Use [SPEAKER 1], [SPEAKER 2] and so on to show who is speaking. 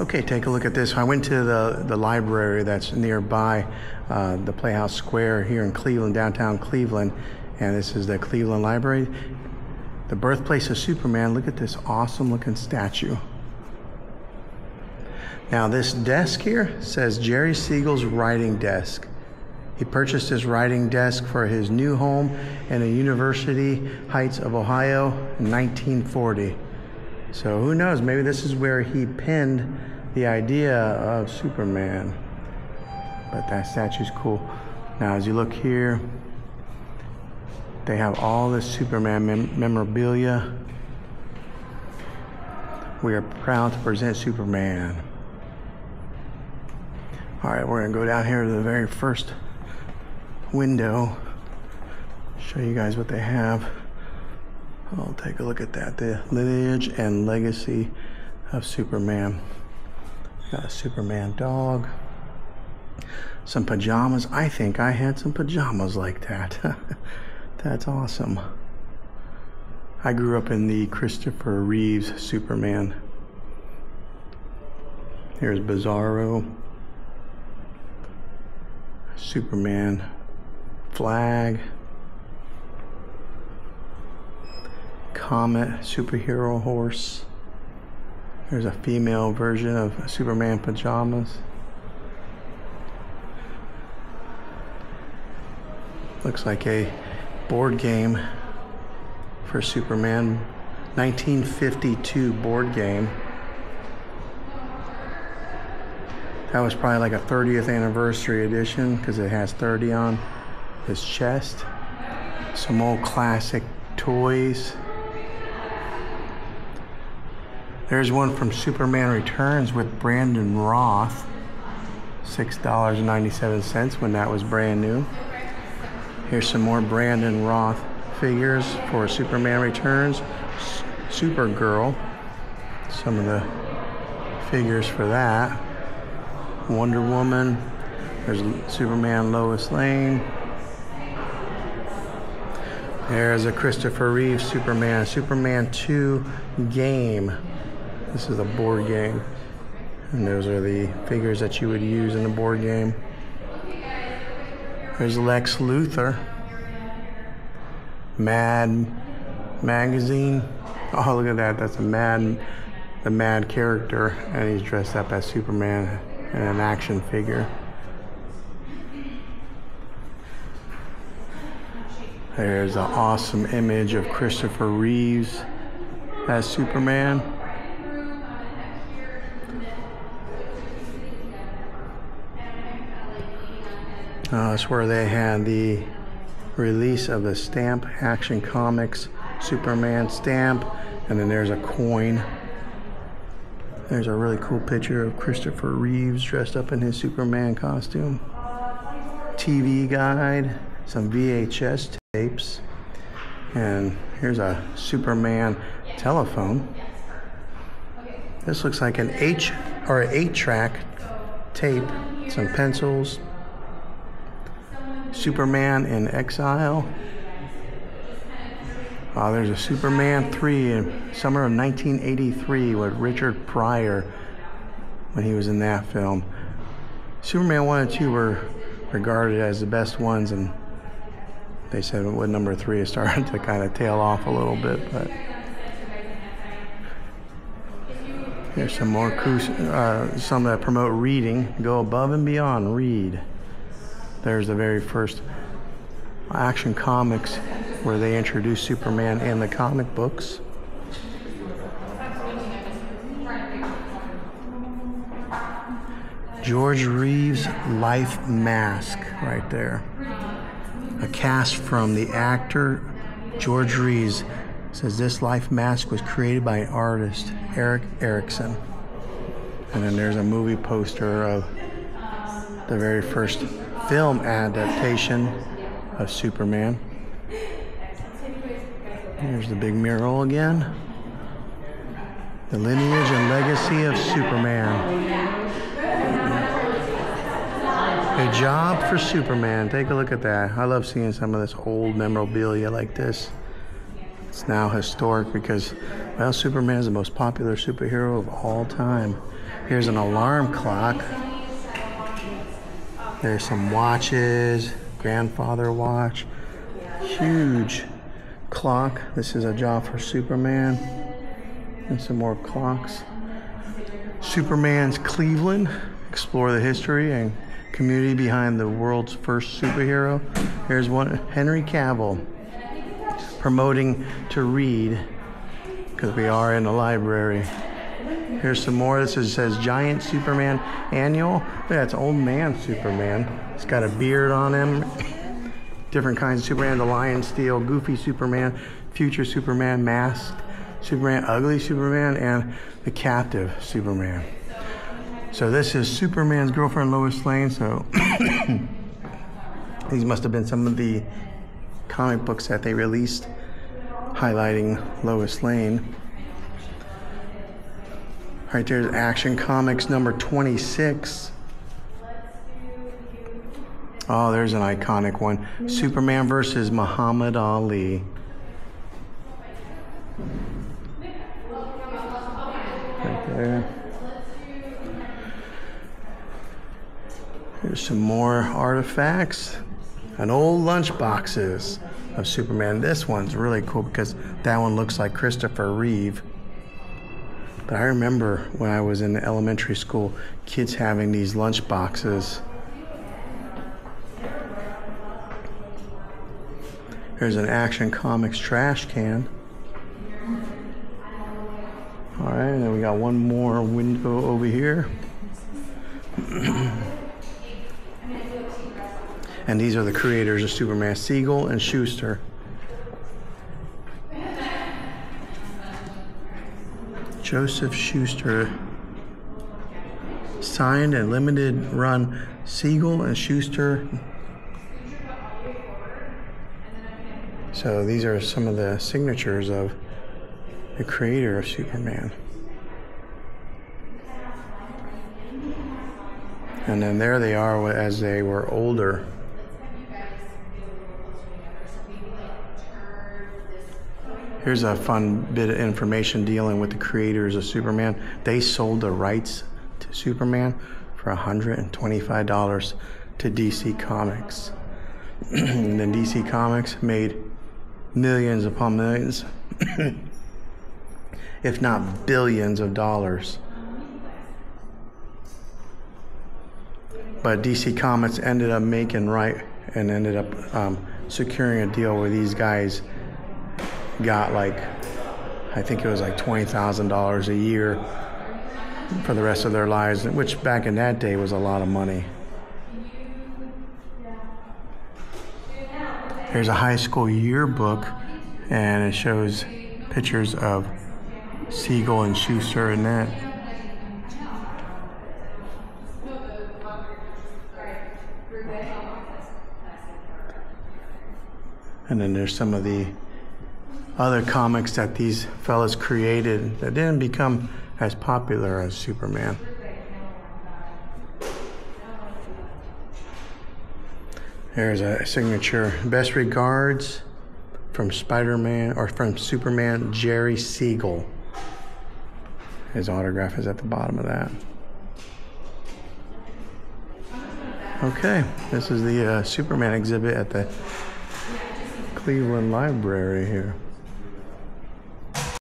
[SPEAKER 1] Okay, take a look at this. I went to the, the library that's nearby, uh, the Playhouse Square here in Cleveland, downtown Cleveland, and this is the Cleveland Library. The birthplace of Superman. Look at this awesome looking statue. Now, this desk here says Jerry Siegel's writing desk. He purchased his writing desk for his new home in the University Heights of Ohio in 1940. So who knows? Maybe this is where he penned the idea of Superman. But that statue's cool. Now, as you look here, they have all this Superman mem- memorabilia. We are proud to present Superman. All right, we're gonna go down here to the very first window. Show you guys what they have. I'll take a look at that. The lineage and legacy of Superman. Got a Superman dog. Some pajamas. I think I had some pajamas like that. That's awesome. I grew up in the Christopher Reeves Superman. Here's Bizarro. Superman flag. Comet superhero horse. There's a female version of Superman pajamas. Looks like a board game for Superman. 1952 board game. That was probably like a 30th anniversary edition because it has 30 on his chest. Some old classic toys. There's one from Superman Returns with Brandon Routh. $6.97 when that was brand new. Here's some more Brandon Routh figures for Superman Returns. Supergirl. Some of the figures for that. Wonder Woman. There's Superman Lois Lane. There's a Christopher Reeve Superman. Superman 2 game. This is a board game. And those are the figures that you would use in a board game. There's Lex Luthor. Mad magazine. Oh, look at that. That's a mad, the mad character. And he's dressed up as Superman and an action figure. There's an awesome image of Christopher Reeves as Superman. Uh, that's where they had the release of the Stamp Action Comics Superman stamp, and then there's a coin. There's a really cool picture of Christopher Reeves dressed up in his Superman costume. TV guide, some VHS tapes, and here's a Superman telephone. This looks like an H or an eight track tape, some pencils, Superman in Exile. Uh, there's a Superman 3 in summer of 1983 with Richard Pryor when he was in that film. Superman 1 and 2 were regarded as the best ones, and they said with number 3 it started to kind of tail off a little bit. But here's some more, uh, some that promote reading. Go above and beyond, read. There's the very first Action Comics where they introduced Superman in the comic books. George Reeves' life mask right there. A cast from the actor George Reeves says this life mask was created by artist Eric Erickson. And then there's a movie poster of the very first film adaptation of Superman. Here's the big mural again. The lineage and legacy of Superman. A job for Superman. Take a look at that. I love seeing some of this old memorabilia like this. It's now historic because, well, Superman is the most popular superhero of all time. Here's an alarm clock. There's some watches, grandfather watch, huge clock. This is a job for Superman. And some more clocks. Superman's Cleveland. Explore the history and community behind the world's first superhero. Here's one Henry Cavill promoting to read because we are in the library. Here's some more. This is, says Giant Superman Annual. That's old man Superman. He's got a beard on him. Different kinds of Superman. The Lion Steel, Goofy Superman, Future Superman, Masked Superman, Ugly Superman, and the Captive Superman. So this is Superman's girlfriend Lois Lane. So these must have been some of the comic books that they released highlighting Lois Lane. Right there's Action Comics number 26. Oh, there's an iconic one. Superman versus Muhammad Ali. Right there. Here's some more artifacts and old lunch boxes of Superman. This one's really cool because that one looks like Christopher Reeve. But I remember when I was in elementary school, kids having these lunch boxes. There's an Action Comics trash can. All right, and then we got one more window over here. and these are the creators of Superman, Siegel and Shuster. Joseph Shuster signed a limited run Siegel and Shuster. So these are some of the signatures of the creator of Superman. And then there they are as they were older. Here's a fun bit of information dealing with the creators of Superman. They sold the rights to Superman for $125 to DC Comics. and then DC Comics made millions upon millions, if not billions of dollars. But DC Comics ended up making right and ended up um, securing a deal with these guys got like, I think it was like $20,000 a year for the rest of their lives, which back in that day was a lot of money. Here's a high school yearbook, and it shows pictures of Siegel and Shuster and that. And then there's some of the other comics that these fellas created that didn't become as popular as Superman. There's a signature. Best regards from Spider-Man or from Superman, Jerry Siegel. His autograph is at the bottom of that. Okay, this is the uh, Superman exhibit at the Cleveland Library here.